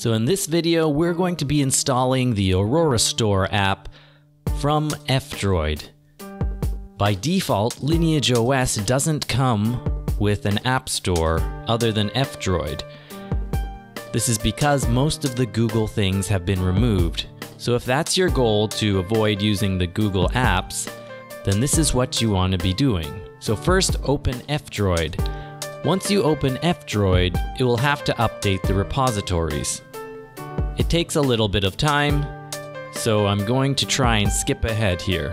So in this video, we're going to be installing the Aurora Store app from F-Droid. By default, Lineage OS doesn't come with an app store other than F-Droid. This is because most of the Google things have been removed. So if that's your goal to avoid using the Google apps, then this is what you want to be doing. So first open F-Droid. Once you open F-Droid, it will have to update the repositories. It takes a little bit of time, so I'm going to try and skip ahead here.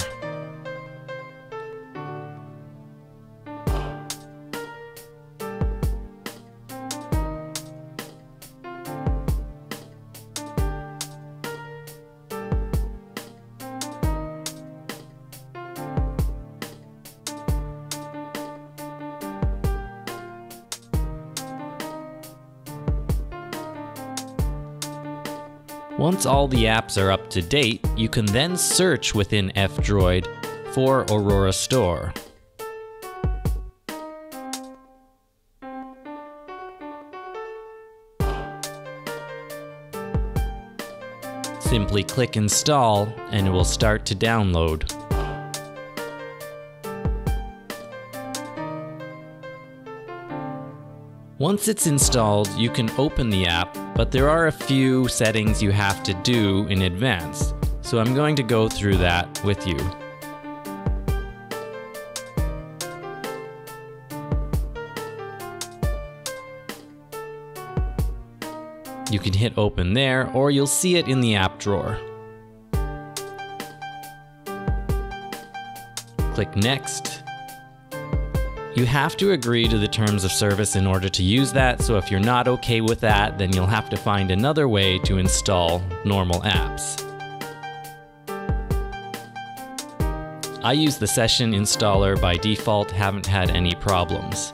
Once all the apps are up to date, you can then search within F-Droid for Aurora Store. Simply click install and it will start to download. Once it's installed, you can open the app, but there are a few settings you have to do in advance. So I'm going to go through that with you. You can hit open there, or you'll see it in the app drawer. Click next, you have to agree to the terms of service in order to use that, so if you're not okay with that, then you'll have to find another way to install normal apps. I use the session installer by default, haven't had any problems.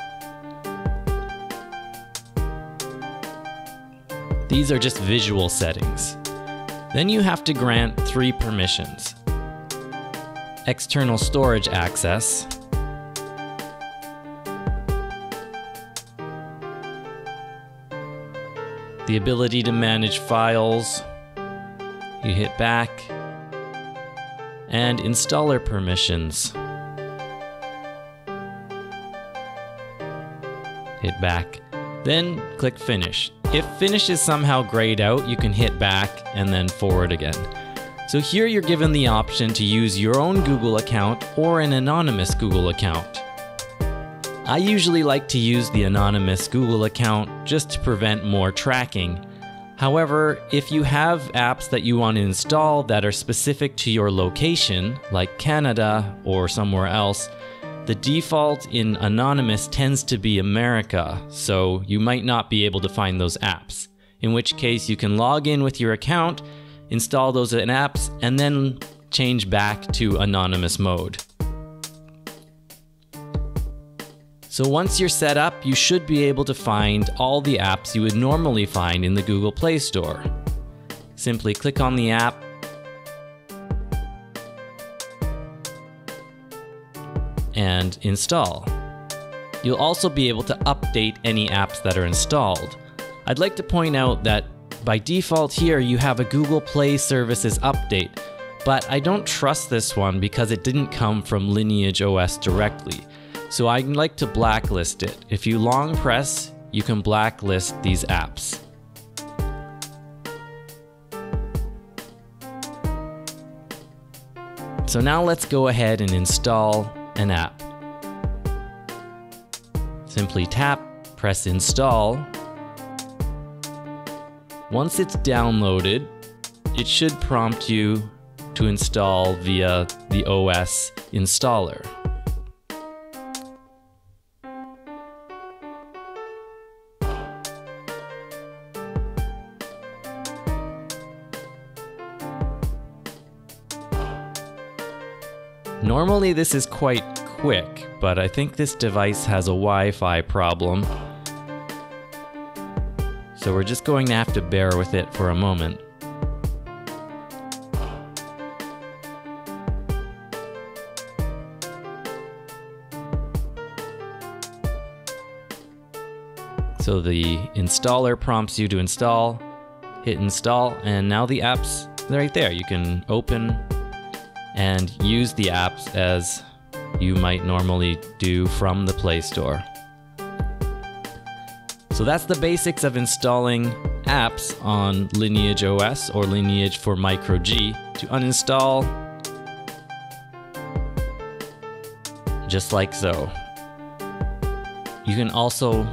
These are just visual settings. Then you have to grant three permissions. External storage access, the ability to manage files. You hit back, and installer permissions. Hit back, then click finish. If finish is somehow grayed out, you can hit back and then forward again. So here you're given the option to use your own Google account or an anonymous Google account. I usually like to use the anonymous Google account just to prevent more tracking. However, if you have apps that you want to install that are specific to your location, like Canada or somewhere else, the default in Anonymous tends to be America, so you might not be able to find those apps. In which case, you can log in with your account, install those apps, and then change back to Anonymous mode. So once you're set up, you should be able to find all the apps you would normally find in the Google Play Store. Simply click on the app, and install. You'll also be able to update any apps that are installed. I'd like to point out that by default here you have a Google Play Services update, but I don't trust this one because it didn't come from Lineage OS directly. So I'd like to blacklist it. If you long press, you can blacklist these apps. So now let's go ahead and install an app. Simply tap, press install. Once it's downloaded, it should prompt you to install via the OS installer. Normally this is quite quick, but I think this device has a Wi-Fi problem. So we're just going to have to bear with it for a moment. So the installer prompts you to install, hit install, and now the app's right there. You can open and use the apps as you might normally do from the Play Store. So that's the basics of installing apps on Lineage OS or Lineage for Micro G. To uninstall, just like so. You can also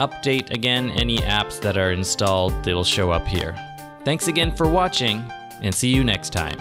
update again any apps that are installed, they'll show up here. Thanks again for watching, and see you next time.